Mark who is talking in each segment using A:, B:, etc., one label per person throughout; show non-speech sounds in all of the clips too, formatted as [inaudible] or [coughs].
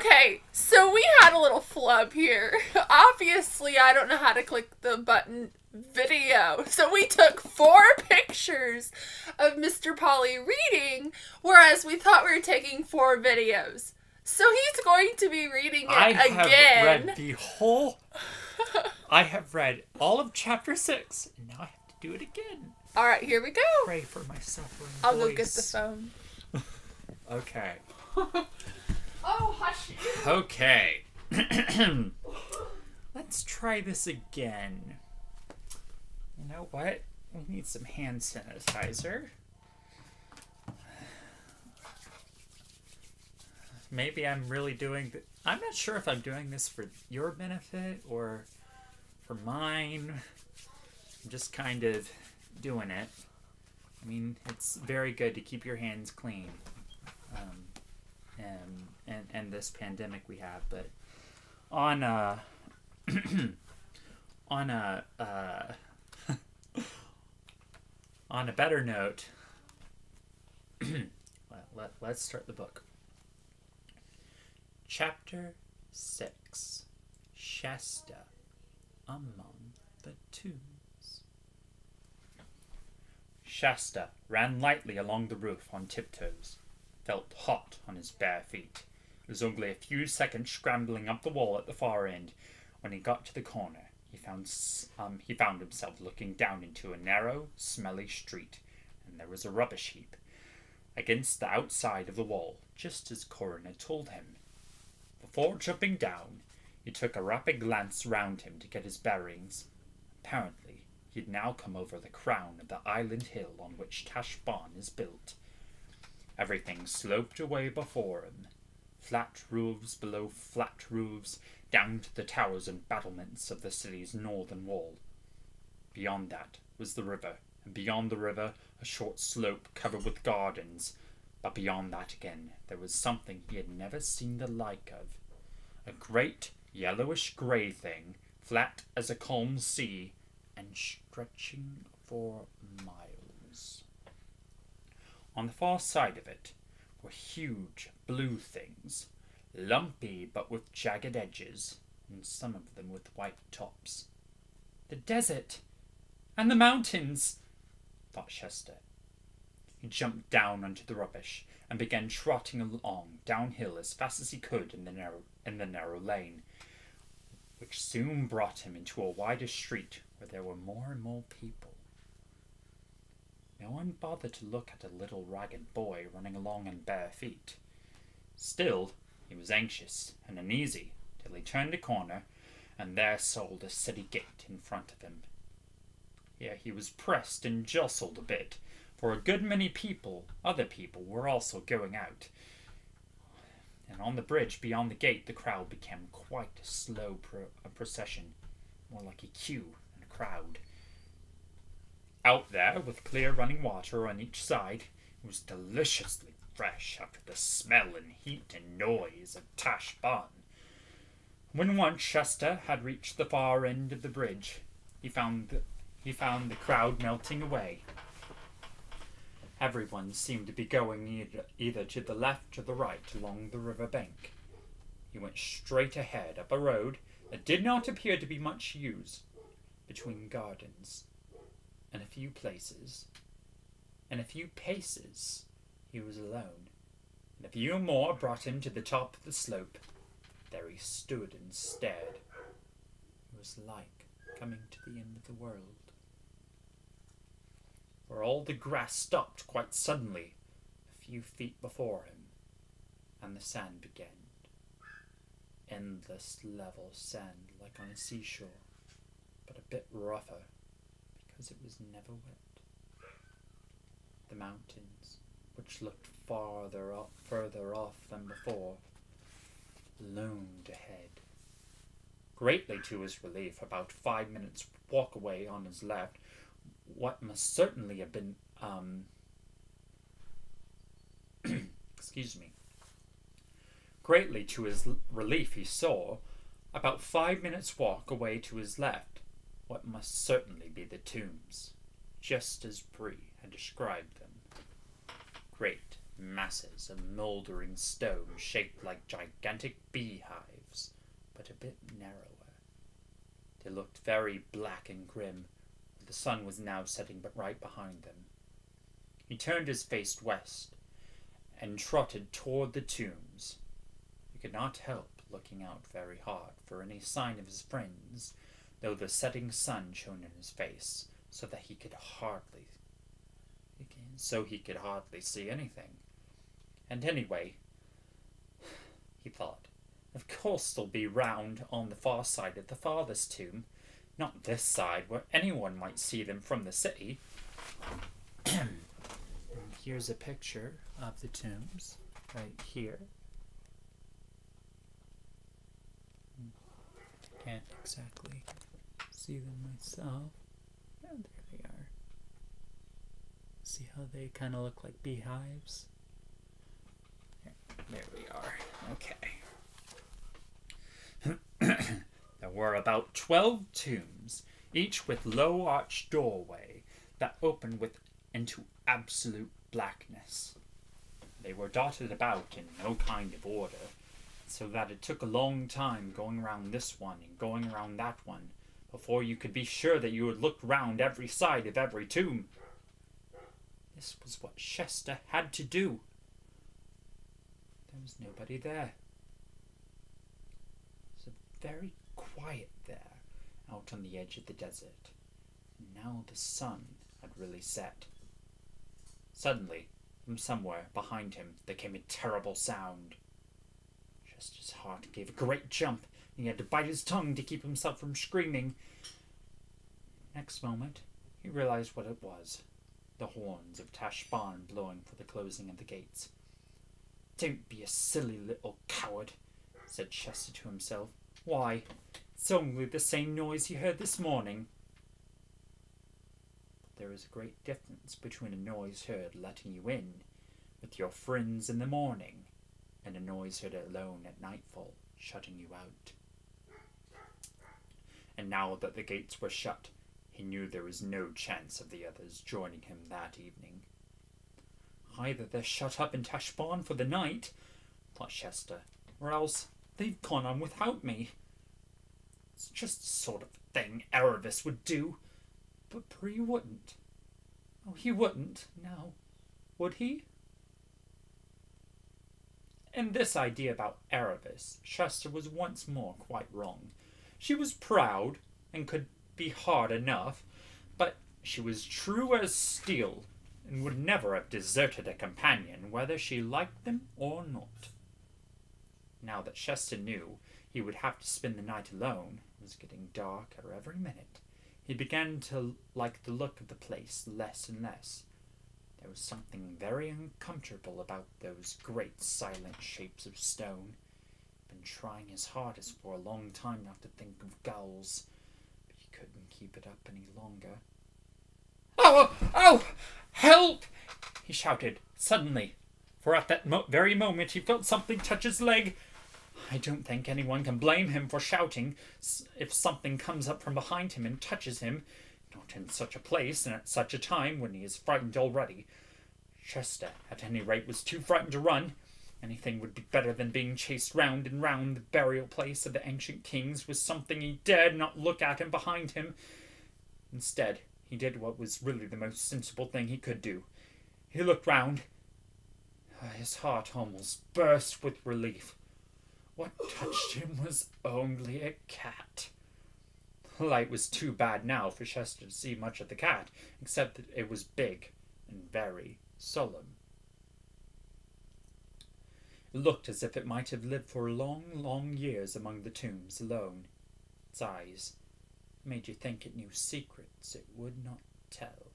A: Okay, so we had a little flub here. [laughs] Obviously, I don't know how to click the button video. [laughs] So we took four [laughs] pictures of Mr. Polly reading, whereas we thought we were taking four videos. So he's going to be reading it
B: I
A: again.
B: have read the whole. I have read all of chapter six, and now I have to do it again.
A: All right, here we go.
B: Pray for my suffering
A: I'll
B: voice.
A: go get the phone.
B: Okay.
A: Oh, hush.
B: Okay. [clears throat] Let's try this again. You know what? We need some hand sanitizer. Maybe I'm really doing. I'm not sure if I'm doing this for your benefit or for mine. I'm just kind of doing it. I mean, it's very good to keep your hands clean. Um, and, and and this pandemic we have, but on a [clears throat] on a uh, [laughs] on a better note, [clears throat] let, let, let's start the book. Chapter six, Shasta among the tombs. Shasta ran lightly along the roof on tiptoes felt hot on his bare feet. It was only a few seconds scrambling up the wall at the far end. When he got to the corner, he found um, he found himself looking down into a narrow, smelly street, and there was a rubbish heap against the outside of the wall, just as Corin had told him. Before jumping down, he took a rapid glance round him to get his bearings. Apparently, he had now come over the crown of the island hill on which Tashbaan is built. Everything sloped away before him. Flat roofs below flat roofs, down to the towers and battlements of the city's northern wall. Beyond that was the river, and beyond the river a short slope covered with gardens. But beyond that again there was something he had never seen the like of. A great yellowish grey thing, flat as a calm sea, and stretching for miles. On the far side of it were huge blue things, lumpy but with jagged edges, and some of them with white tops. The desert! And the mountains! thought Shasta. He jumped down onto the rubbish and began trotting along downhill as fast as he could in the narrow in the narrow lane, which soon brought him into a wider street where there were more and more people. No one bothered to look at a little ragged boy running along on bare feet. Still, he was anxious and uneasy till he turned a corner and there saw the city gate in front of him. Here he was pressed and jostled a bit, for a good many people, other people, were also going out. And on the bridge beyond the gate, the crowd became quite a slow pro- a procession, more like a queue than a crowd. Out there, with clear running water on each side, it was deliciously fresh after the smell and heat and noise of Tashbaan. When once Shasta had reached the far end of the bridge, he found the, he found the crowd melting away. Everyone seemed to be going either, either to the left or the right along the river bank. He went straight ahead up a road that did not appear to be much used, between gardens. In a few places, in a few paces, he was alone, and a few more brought him to the top of the slope. There he stood and stared. It was like coming to the end of the world. For all the grass stopped quite suddenly, a few feet before him, and the sand began. Endless level sand like on a seashore, but a bit rougher because it was never wet. The mountains, which looked farther off, further off than before, loomed ahead. Greatly to his relief, about five minutes' walk away on his left, what must certainly have been, um, [clears throat] excuse me. Greatly to his relief, he saw, about five minutes' walk away to his left, what must certainly be the tombs, just as Bree had described them. Great, masses of mouldering stone shaped like gigantic beehives, but a bit narrower. They looked very black and grim, the sun was now setting but right behind them. He turned his face west and trotted toward the tombs. He could not help looking out very hard for any sign of his friends, though the setting sun shone in his face, so that he could hardly so he could hardly see anything. And anyway, [sighs] he thought, of course they'll be round on the far side of the father's tomb, not this side where anyone might see them from the city. [clears throat] Here's a picture of the tombs right here. Hmm. Can't exactly see them myself. Oh, there they are. See how they kind of look like beehives? There we are. Okay. [coughs] there were about twelve tombs, each with low arched doorway that opened with into absolute blackness. They were dotted about in no kind of order, so that it took a long time going around this one and going around that one before you could be sure that you had looked round every side of every tomb. This was what Shasta had to do. There was nobody there. It was very quiet there, out on the edge of the desert. Now the sun had really set. Suddenly, from somewhere behind him, there came a terrible sound. Shasta's heart gave a great jump, and he had to bite his tongue to keep himself from screaming. Next moment, he realized what it was the horns of Tashbaan blowing for the closing of the gates. Don't be a silly little coward, said Shasta to himself. Why, it's only the same noise you heard this morning. But there is a great difference between a noise heard letting you in with your friends in the morning and a noise heard alone at nightfall shutting you out. And now that the gates were shut, he knew there was no chance of the others joining him that evening. Either they're shut up in Tashbaan for the night, thought Shasta, or else they've gone on without me. It's just the sort of thing Aravis would do, but Bree wouldn't. Oh, he wouldn't, now, would he? In this idea about Aravis, Shasta was once more quite wrong. She was proud and could be hard enough, but she was true as steel and would never have deserted a companion, whether she liked them or not. Now that Shasta knew he would have to spend the night alone, it was getting darker every minute. He began to like the look of the place less and less. There was something very uncomfortable about those great silent shapes of stone. Been trying his hardest for a long time not to think of gulls but he couldn't keep it up any longer. Oh, oh, help! he shouted suddenly, for at that mo- very moment he felt something touch his leg. I don't think anyone can blame him for shouting if something comes up from behind him and touches him, not in such a place and at such a time when he is frightened already. Shasta, at any rate, was too frightened to run. Anything would be better than being chased round and round the burial place of the ancient kings with something he dared not look at him behind him. Instead, he did what was really the most sensible thing he could do. He looked round. His heart almost burst with relief. What touched him was only a cat. The light was too bad now for Shasta to see much of the cat, except that it was big and very solemn. Looked as if it might have lived for long, long years among the tombs alone. Its eyes made you think it knew secrets it would not tell.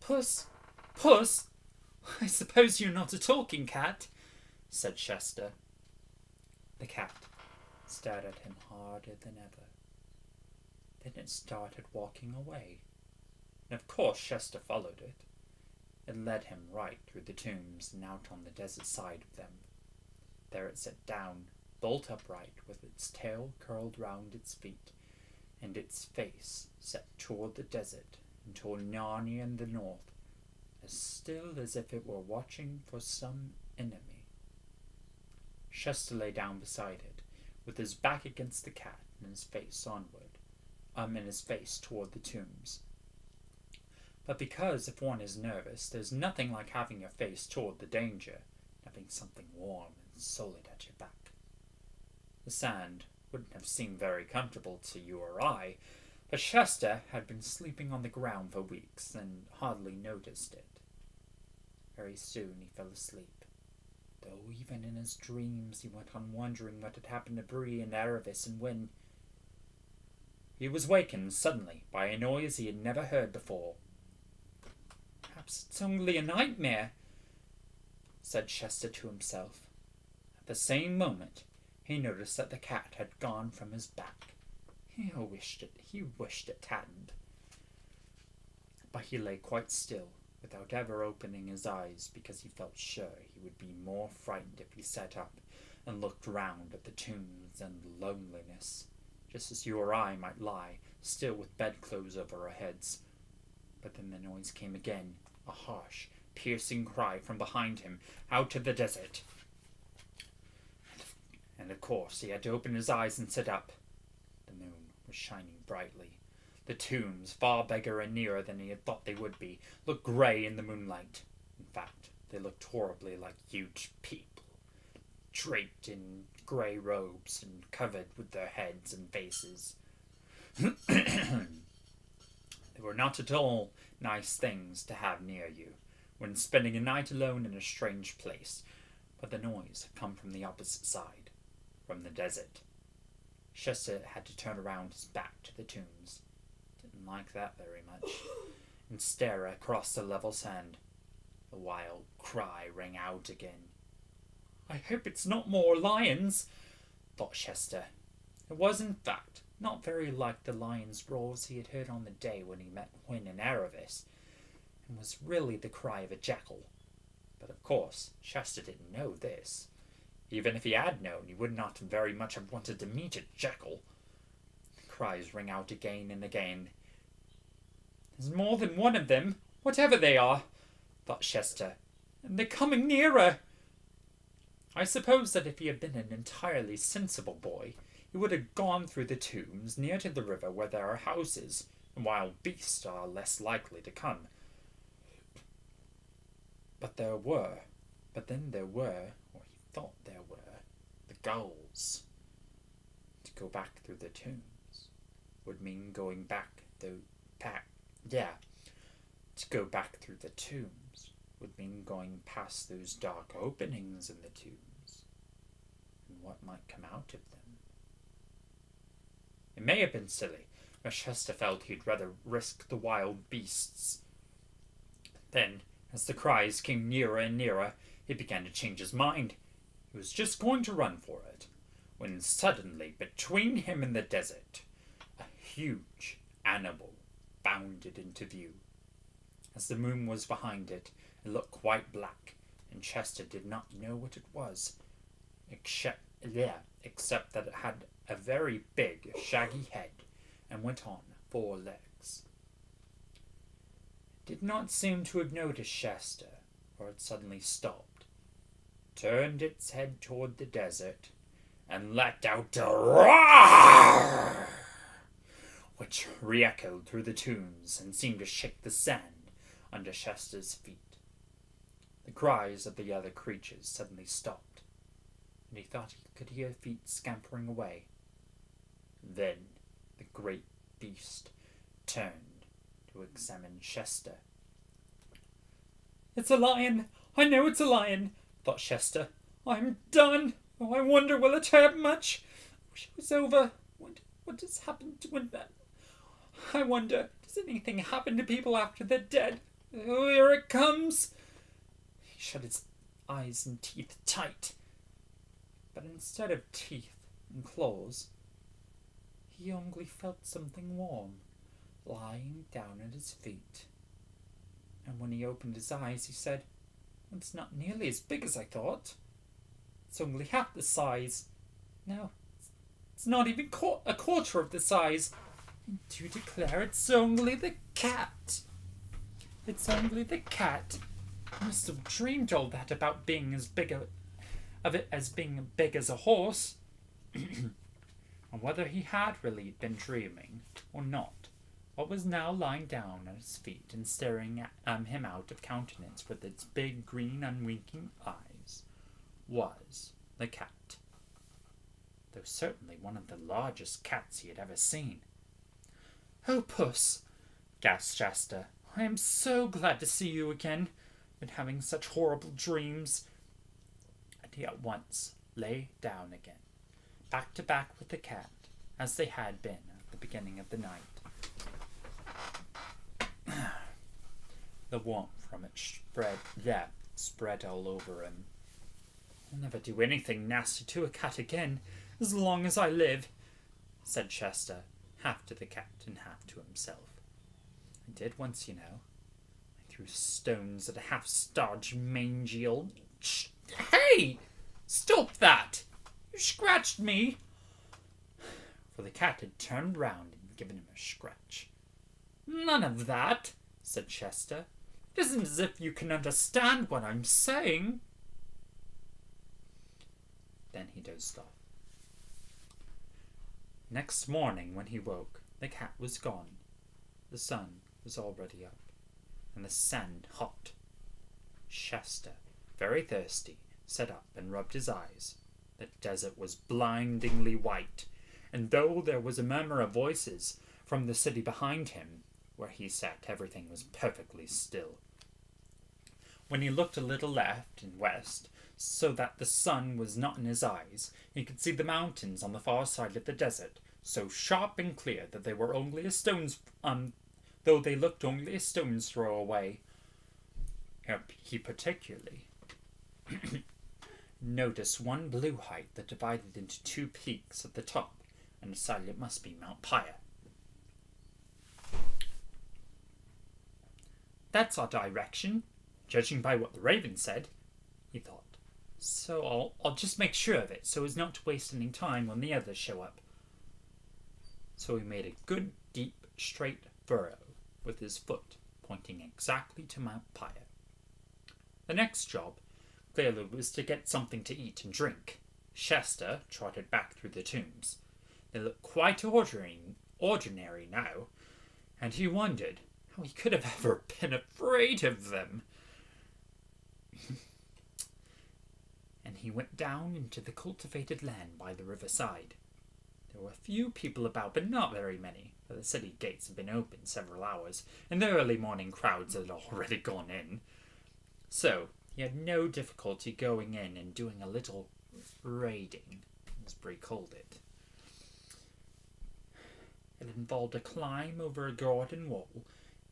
B: Puss, Puss, I suppose you're not a talking cat, said Shasta. The cat stared at him harder than ever. Then it started walking away, and of course Shasta followed it. It led him right through the tombs and out on the desert side of them. There it sat down, bolt upright, with its tail curled round its feet, and its face set toward the desert and toward Narnia in the north, as still as if it were watching for some enemy. Shasta lay down beside it, with his back against the cat and his face onward, um, and his face toward the tombs. But because if one is nervous, there's nothing like having your face toward the danger, having something warm and solid at your back. The sand wouldn't have seemed very comfortable to you or I, but Shasta had been sleeping on the ground for weeks and hardly noticed it. Very soon he fell asleep, though even in his dreams he went on wondering what had happened to Bree and Aravis and when. He was wakened suddenly by a noise he had never heard before. Perhaps it's only a nightmare, said Shasta to himself. At the same moment, he noticed that the cat had gone from his back. He wished it. He wished it hadn't. But he lay quite still, without ever opening his eyes, because he felt sure he would be more frightened if he sat up and looked round at the tombs and the loneliness, just as you or I might lie, still with bedclothes over our heads. But then the noise came again, a harsh, piercing cry from behind him, out of the desert. And of course he had to open his eyes and sit up. The moon was shining brightly. The tombs, far bigger and nearer than he had thought they would be, looked grey in the moonlight. In fact, they looked horribly like huge people, draped in grey robes and covered with their heads and faces. [clears throat] they were not at all nice things to have near you when spending a night alone in a strange place, but the noise had come from the opposite side, from the desert. Shasta had to turn around his back to the tombs. Didn't like that very much. And stare across the level sand. The wild cry rang out again. I hope it's not more lions, thought Shasta. It was, in fact, not very like the lion's roars he had heard on the day when he met Hwin and Aravis, and was really the cry of a jackal. But of course, Shasta didn't know this. Even if he had known, he would not very much have wanted to meet a jackal. The cries rang out again and again. There's more than one of them, whatever they are, thought Shasta, and they're coming nearer. I suppose that if he had been an entirely sensible boy, he would have gone through the tombs near to the river where there are houses, and wild beasts are less likely to come. But there were, but then there were, or he thought there were, the gulls. To go back through the tombs would mean going back the back, yeah. To go back through the tombs would mean going past those dark openings in the tombs, and what might come out of them. It may have been silly, but Shasta felt he'd rather risk the wild beasts. Then, as the cries came nearer and nearer, he began to change his mind. He was just going to run for it, when suddenly, between him and the desert, a huge animal bounded into view. As the moon was behind it, it looked quite black, and Shasta did not know what it was, except, yeah, except that it had a very big, shaggy head and went on four legs. It did not seem to have noticed Shasta, for it suddenly stopped, turned its head toward the desert, and let out a roar, which re-echoed through the tombs and seemed to shake the sand under Shasta's feet. The cries of the other creatures suddenly stopped, and he thought he could hear feet scampering away. Then the great beast turned to examine Shasta. It's a lion! I know it's a lion, thought Shasta. I'm done! Oh, I wonder will it hurt much? I wish it was over. What, what has happened to when that? I wonder, does anything happen to people after they're dead? Oh, here it comes! He shut his eyes and teeth tight. But instead of teeth and claws, he only felt something warm lying down at his feet. And when he opened his eyes, he said, It's not nearly as big as I thought. It's only half the size. No, it's not even a quarter of the size. And to declare it's only the cat. It's only the cat. I must have dreamed all that about being as big a, of it as being big as a horse. [clears throat] and whether he had really been dreaming or not, what was now lying down at his feet and staring at um, him out of countenance with its big green unwinking eyes was the cat. Though certainly one of the largest cats he had ever seen. Oh, Puss, gasped Shasta, I am so glad to see you again. Been having such horrible dreams. And he at once lay down again, back to back with the cat, as they had been at the beginning of the night. [clears throat] the warmth from it spread, yeah, spread all over him. I'll never do anything nasty to a cat again, as long as I live, said Shasta, half to the cat and half to himself. I did once, you know. I threw stones at a half-starved, mangy old. Hey! Stop that! You scratched me! For the cat had turned round and given him a scratch. None of that, said Shasta. It isn't as if you can understand what I'm saying. Then he dozed off. Next morning, when he woke, the cat was gone. The sun was already up, and the sand hot. Shasta, very thirsty, sat up and rubbed his eyes. The desert was blindingly white, and though there was a murmur of voices from the city behind him, where he sat, everything was perfectly still. When he looked a little left and west, so that the sun was not in his eyes, he could see the mountains on the far side of the desert, so sharp and clear that they were only a stone's um, though they looked only a stone's throw away. He particularly [clears throat] noticed one blue height that divided into two peaks at the top, and decided it must be Mount Pire. That's our direction, judging by what the raven said, he thought. So I'll, I'll just make sure of it so as not to waste any time when the others show up. So he made a good, deep, straight furrow with his foot pointing exactly to Mount Pire. The next job, clearly, was to get something to eat and drink. Shasta trotted back through the tombs. They looked quite ordinary, ordinary now, and he wondered how he could have [laughs] ever been afraid of them. [laughs] and he went down into the cultivated land by the riverside. There were a few people about, but not very many, for the city gates had been open several hours, and the early morning crowds had already gone in. So he had no difficulty going in and doing a little raiding, as Bree called it. It involved a climb over a garden wall,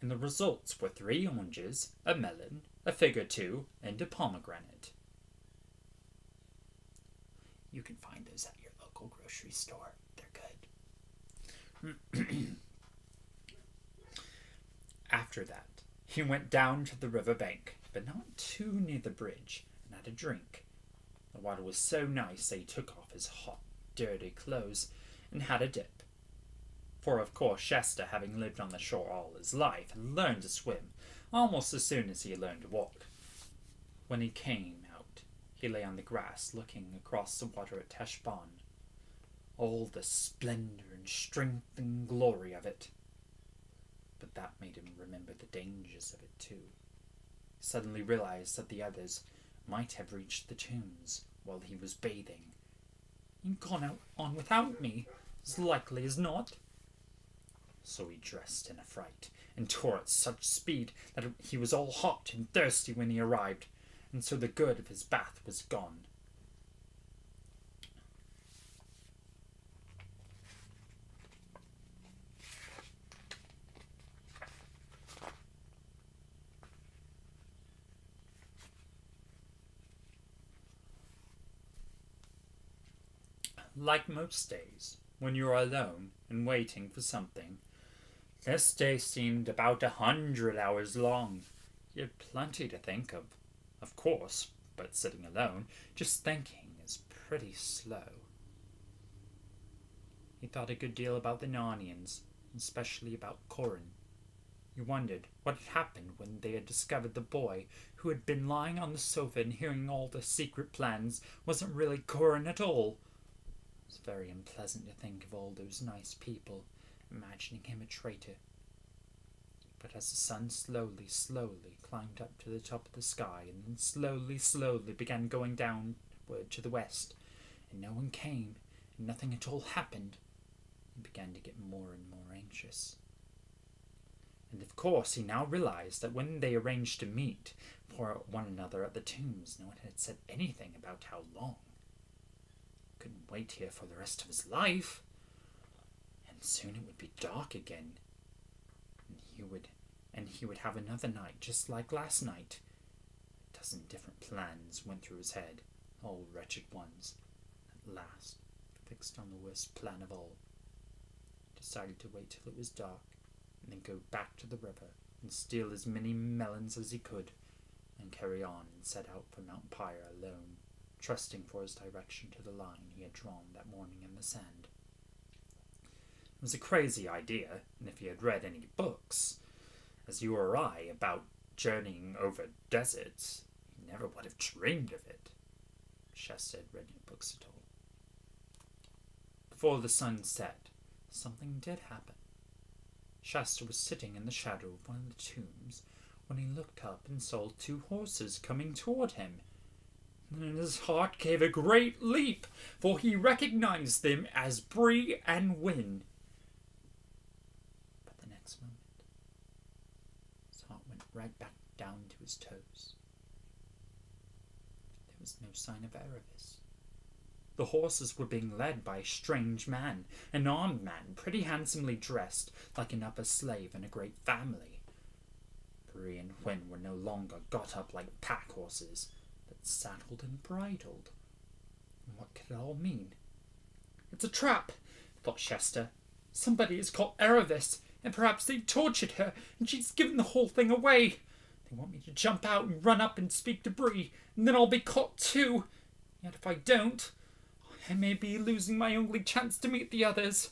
B: and the results were three oranges, a melon, a fig or two, and a pomegranate. You can find those at your local grocery store. They're good. [clears throat] After that, he went down to the river bank, but not too near the bridge, and had a drink. The water was so nice that he took off his hot, dirty clothes and had a dip. For, of course, Shasta, having lived on the shore all his life, had learned to swim almost as soon as he learned to walk. When he came out, he lay on the grass looking across the water at Tashbaan all the splendor and strength and glory of it. But that made him remember the dangers of it too. Suddenly realized that the others might have reached the tombs while he was bathing and gone out on without me, as likely as not. So he dressed in a fright and tore at such speed that he was all hot and thirsty when he arrived, and so the good of his bath was gone. Like most days, when you are alone and waiting for something. This day seemed about a hundred hours long. You had plenty to think of, of course, but sitting alone, just thinking is pretty slow. He thought a good deal about the Narnians, especially about Corin. He wondered what had happened when they had discovered the boy who had been lying on the sofa and hearing all the secret plans wasn't really Corin at all. It was very unpleasant to think of all those nice people imagining him a traitor. But as the sun slowly, slowly climbed up to the top of the sky and then slowly, slowly began going downward to the west, and no one came, and nothing at all happened, he began to get more and more anxious. And of course, he now realized that when they arranged to meet for one another at the tombs, no one had said anything about how long. Couldn't wait here for the rest of his life. And soon it would be dark again. And he would and he would have another night just like last night. A dozen different plans went through his head, all wretched ones. At last, fixed on the worst plan of all, decided to wait till it was dark and then go back to the river and steal as many melons as he could and carry on and set out for Mount Pire alone, trusting for his direction to the line he had drawn that morning in the sand. It was a crazy idea, and if he had read any books, as you or I, about journeying over deserts, he never would have dreamed of it. Shasta had read no books at all. Before the sun set, something did happen. Shasta was sitting in the shadow of one of the tombs when he looked up and saw two horses coming toward him. And his heart gave a great leap, for he recognized them as Bree and Hwin. But the next moment, his heart went right back down to his toes. There was no sign of Aravis. The horses were being led by a strange man, an armed man, pretty handsomely dressed, like an upper slave in a great family. Bree and Hwin were no longer got up like pack horses, saddled and bridled. And what could it all mean? It's a trap, thought Shasta. Somebody has caught Aravis, and perhaps they've tortured her, and she's given the whole thing away. They want me to jump out and run up and speak to Bree, and then I'll be caught too. Yet if I don't, I may be losing my only chance to meet the others.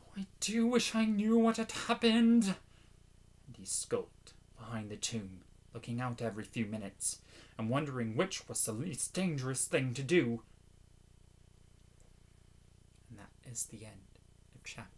B: Oh, I do wish I knew what had happened. And he skulked behind the tomb, looking out every few minutes, and wondering which was the least dangerous thing to do. And that is the end of chapter